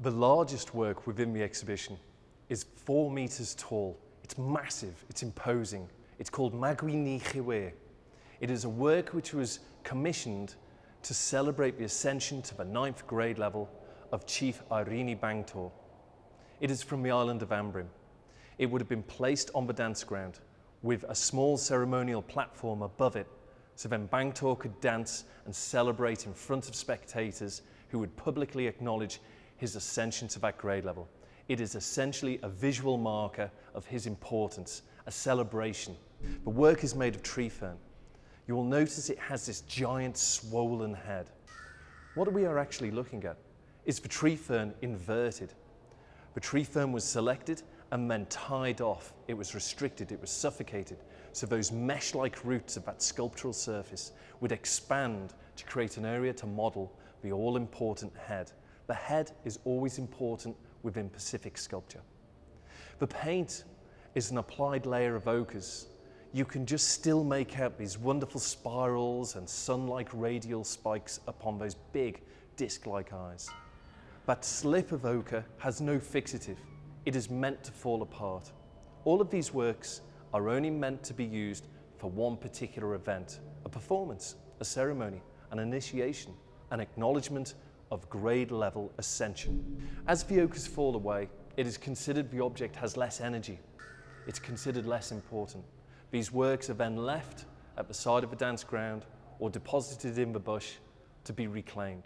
The largest work within the exhibition is four meters tall. It's massive, it's imposing. It's called Magui Ni Chiwe. It is a work which was commissioned to celebrate the ascension to the ninth grade level of Chief Irini Bangtor. It is from the island of Ambrym. It would have been placed on the dance ground with a small ceremonial platform above it so then Bangtor could dance and celebrate in front of spectators who would publicly acknowledge his ascension to that grade level. It is essentially a visual marker of his importance, a celebration. The work is made of tree fern. You will notice it has this giant swollen head. What we are actually looking at is the tree fern inverted. The tree fern was selected and then tied off. It was restricted, it was suffocated. So those mesh-like roots of that sculptural surface would expand to create an area to model the all-important head. The head is always important within Pacific sculpture. The paint is an applied layer of ochres. You can just still make out these wonderful spirals and sun-like radial spikes upon those big disc-like eyes. That slip of ochre has no fixative. It is meant to fall apart. All of these works are only meant to be used for one particular event, a performance, a ceremony, an initiation, an acknowledgement of grade level ascension. As the ochres fall away, it is considered the object has less energy. It's considered less important. These works are then left at the side of the dance ground or deposited in the bush to be reclaimed.